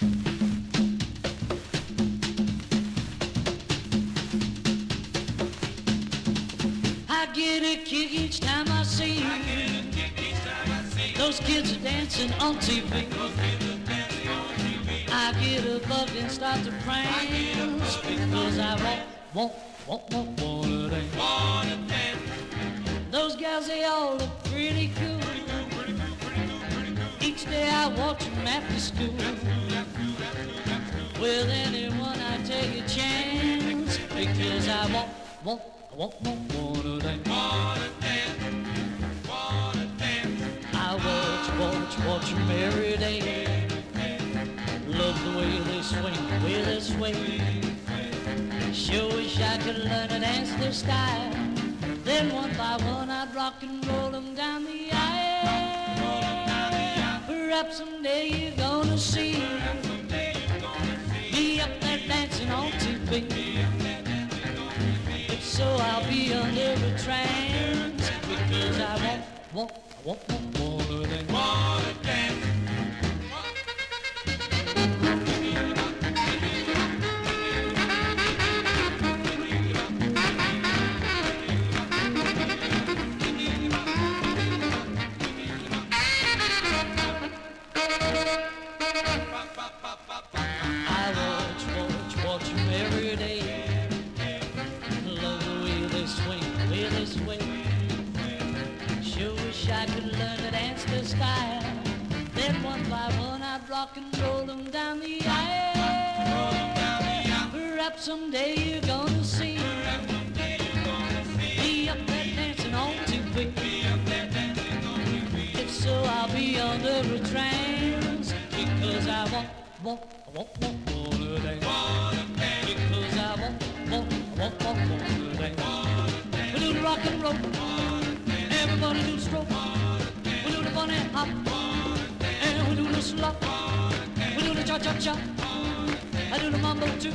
I get a kick each time I see you. Those kids are dancing on TV. I get a bug and start to prance because I want, want, want, want, wanna dance. Those gals, they all look pretty cool. Each day I watch them after school. Because I want, want, want, want, wanna dance. I watch, watch, watch them every day. Love the way they swing, the way they sway. Sure wish I could learn to dance their style. Then one by one I'd rock and roll them down the aisle. Perhaps someday you're gonna see me trance because I want, want, want, want, wanna dance. I watch, watch, watch them every day. One by one I'd rock and roll them down the aisle. Perhaps someday you're gonna see me up there dancing on TV. If so, I'll be under a trance because I want, want, want, want, wanna dance. Because I want, want, want, want, wanna dance. We do the rock and roll, everybody do the stroke. We do the bunny hop, We do the cha cha cha. I do the mambo too.